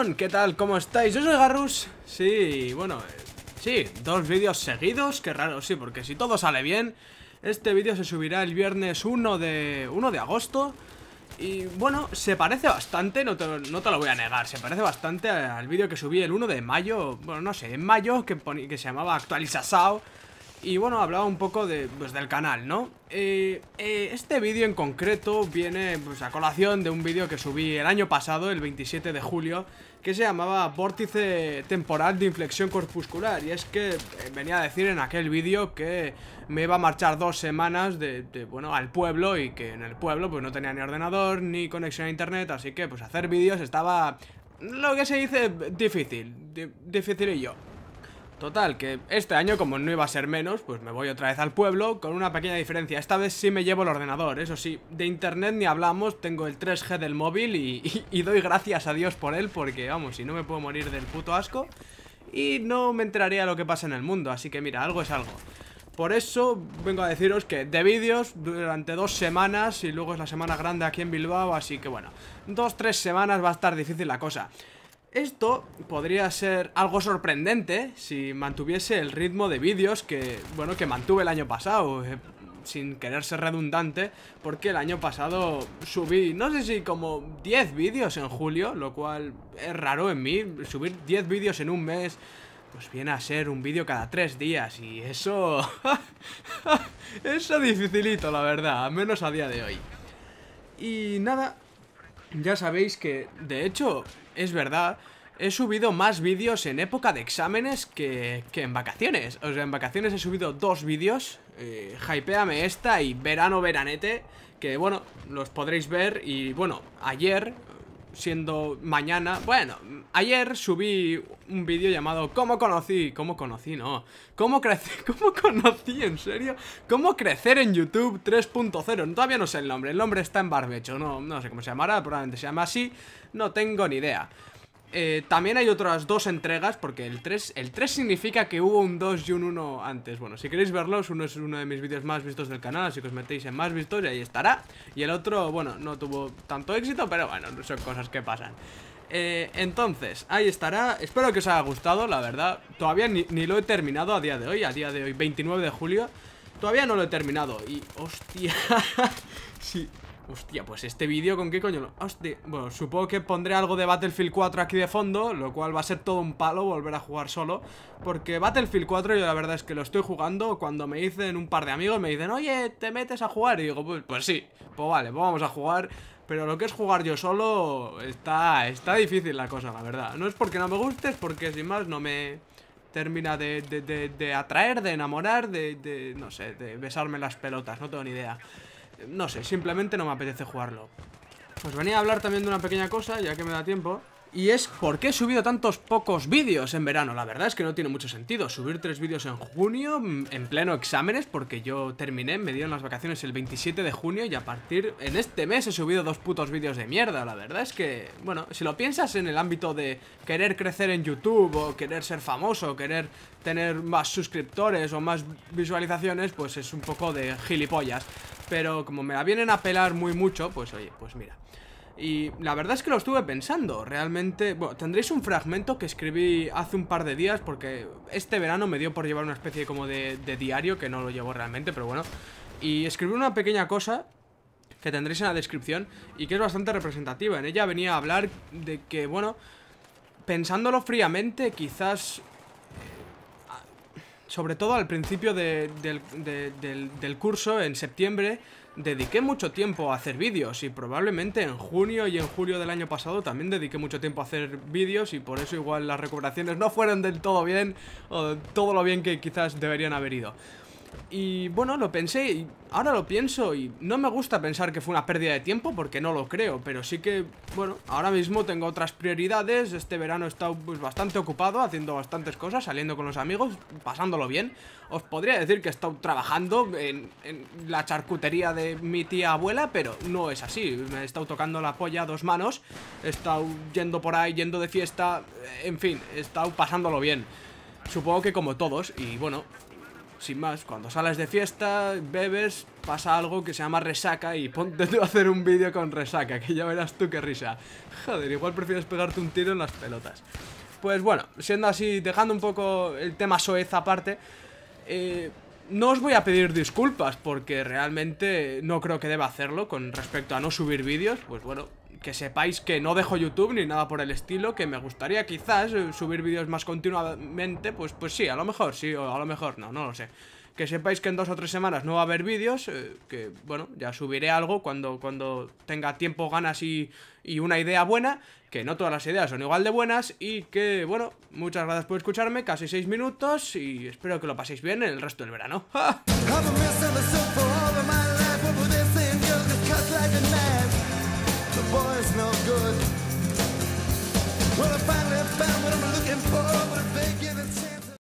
¿Qué tal? ¿Cómo estáis? Yo soy Garrus. Sí, bueno, eh, sí, dos vídeos seguidos. Qué raro, sí, porque si todo sale bien, este vídeo se subirá el viernes 1 de, 1 de agosto. Y bueno, se parece bastante, no te, no te lo voy a negar, se parece bastante al vídeo que subí el 1 de mayo, bueno, no sé, en mayo, que, que se llamaba Actualizasao. Y bueno, hablaba un poco de, pues, del canal, ¿no? Eh, eh, este vídeo en concreto viene pues, a colación de un vídeo que subí el año pasado, el 27 de julio, que se llamaba Vórtice Temporal de Inflexión Corpuscular. Y es que eh, venía a decir en aquel vídeo que me iba a marchar dos semanas de, bueno, al pueblo y que en el pueblo pues no tenía ni ordenador ni conexión a internet, así que pues hacer vídeos estaba, lo que se dice, difícil, difícil y yo. Total, que este año, como no iba a ser menos, pues me voy otra vez al pueblo con una pequeña diferencia. Esta vez sí me llevo el ordenador, eso sí, de internet ni hablamos, tengo el 3G del móvil y, doy gracias a Dios por él porque, vamos, si no me puedo morir del puto asco y no me enteraría lo que pasa en el mundo, así que mira, algo es algo. Por eso vengo a deciros que de vídeos durante dos semanas y luego es la semana grande aquí en Bilbao, así que bueno, dos, tres semanas va a estar difícil la cosa. Esto podría ser algo sorprendente si mantuviese el ritmo de vídeos que, bueno, que mantuve el año pasado, eh, sin querer ser redundante, porque el año pasado subí, no sé si como 10 vídeos en julio, lo cual es raro en mí, subir 10 vídeos en un mes, pues viene a ser un vídeo cada 3 días, y eso... eso dificilito, la verdad, menos a día de hoy. Y nada, ya sabéis que, de hecho, es verdad, he subido más vídeos en época de exámenes que, en vacaciones. O sea, en vacaciones he subido dos vídeos, eh, Hypeame esta y Verano Veranete, que bueno, los podréis ver y bueno, ayer, siendo mañana, bueno, ayer subí un vídeo llamado ¿Cómo conocí? ¿Cómo conocí? No, ¿cómo crecí? ¿Cómo conocí? ¿En serio? ¿Cómo crecer en YouTube 3.0? Todavía no sé el nombre, el nombre está en barbecho, no, no sé cómo se llamará, probablemente se llama así, no tengo ni idea. Eh, también hay otras dos entregas, porque el 3, el 3 significa que hubo un 2 y un 1 antes. Bueno, si queréis verlos, uno es uno de mis vídeos más vistos del canal, así que os metéis en más vistos y ahí estará. Y el otro, bueno, no tuvo tanto éxito, pero bueno, son cosas que pasan. Eh, entonces, ahí estará. Espero que os haya gustado, la verdad. Todavía ni, ni lo he terminado a día de hoy, a día de hoy, 29 de julio. Todavía no lo he terminado y, hostia, sí, Hostia, pues este vídeo, ¿con qué coño? Hostia, bueno, supongo que pondré algo de Battlefield 4 aquí de fondo Lo cual va a ser todo un palo volver a jugar solo Porque Battlefield 4 yo la verdad es que lo estoy jugando Cuando me dicen un par de amigos, me dicen Oye, ¿te metes a jugar? Y digo, pues, pues sí, pues vale, pues vamos a jugar pero lo que es jugar yo solo está, está difícil la cosa, la verdad. No es porque no me guste, es porque sin más no me termina de, de, de atraer, de enamorar, de, no sé, de besarme las pelotas, no tengo ni idea. No sé, simplemente no me apetece jugarlo. Os venía a hablar también de una pequeña cosa, ya que me da tiempo y es por qué he subido tantos pocos vídeos en verano. La verdad es que no tiene mucho sentido subir tres vídeos en junio, mm, en pleno exámenes, porque yo terminé, me dieron las vacaciones el 27 de junio y a partir, en este mes he subido dos putos vídeos de mierda. La verdad es que, bueno, si lo piensas en el ámbito de querer crecer en YouTube o querer ser famoso, querer tener más suscriptores o más visualizaciones, pues es un poco de gilipollas. Pero como me la vienen a pelar muy mucho, pues oye, pues mira. Y la verdad es que lo estuve pensando, realmente... Bueno, tendréis un fragmento que escribí hace un par de días porque este verano me dio por llevar una especie como de, diario, que no lo llevo realmente, pero bueno. Y escribí una pequeña cosa que tendréis en la descripción y que es bastante representativa. En ella venía a hablar de que, bueno, pensándolo fríamente, quizás... Eh, sobre todo al principio del curso, en septiembre dediqué mucho tiempo a hacer vídeos y probablemente en junio y en julio del año pasado también dediqué mucho tiempo a hacer vídeos y por eso igual las recuperaciones no fueron del todo bien o todo lo bien que quizás deberían haber ido. Y bueno, lo pensé y ahora lo pienso y no me gusta pensar que fue una pérdida de tiempo porque no lo creo, pero sí que, bueno, ahora mismo tengo otras prioridades, este verano he estado pues, bastante ocupado haciendo bastantes cosas, saliendo con los amigos, pasándolo bien. Os podría decir que he estado trabajando en, la charcutería de mi tía abuela, pero no es así, me he estado tocando la polla a dos manos, he estado yendo por ahí, yendo de fiesta, en fin, he estado pasándolo bien. Supongo que como todos, y bueno, sin más, cuando sales de fiesta, bebes, pasa algo que se llama resaca y ponte a hacer un vídeo con resaca, que ya verás tú qué risa. Joder, igual prefieres pegarte un tiro en las pelotas. Pues bueno, siendo así, dejando un poco el tema soez aparte, eh, no os voy a pedir disculpas porque realmente no creo que deba hacerlo con respecto a no subir vídeos, pues bueno, que sepáis que no dejo YouTube ni nada por el estilo, que me gustaría quizás eh, subir vídeos más continuamente, pues, pues sí, a lo mejor sí, o a lo mejor no, no lo sé. Que sepáis que en dos o tres semanas no va a haber vídeos, eh, que bueno, ya subiré algo cuando, cuando tenga tiempo, ganas y, y una idea buena, que no todas las ideas son igual de buenas y que, bueno, muchas gracias por escucharme, casi seis minutos y espero que lo paséis bien en el resto del verano. boy's